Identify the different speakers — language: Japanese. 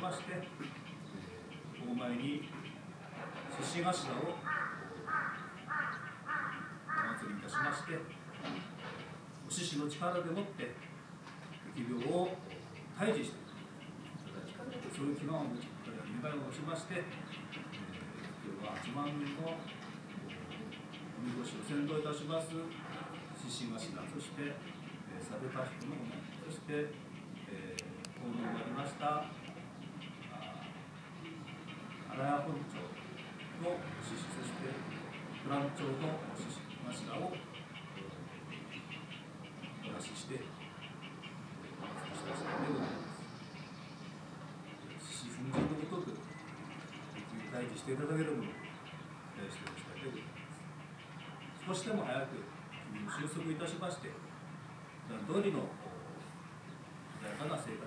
Speaker 1: まして、お前に獅子頭をお祭りいたしまして、お獅子の力でもって疫病を退治して、そういう基盤を願いを持ちまして、今日は8万人のおみこしを先導いたします獅子頭、そして、サブカフのお前、そして、奉納がありました。荒谷本町の獅子そしてプラン町の獅子頭をお出ししてお渡ししたでございます獅子奮陣のごとく退治していただけるものを期待しておきたいでございます少しでも早く収束いたしまして普段通りの穏やかな生活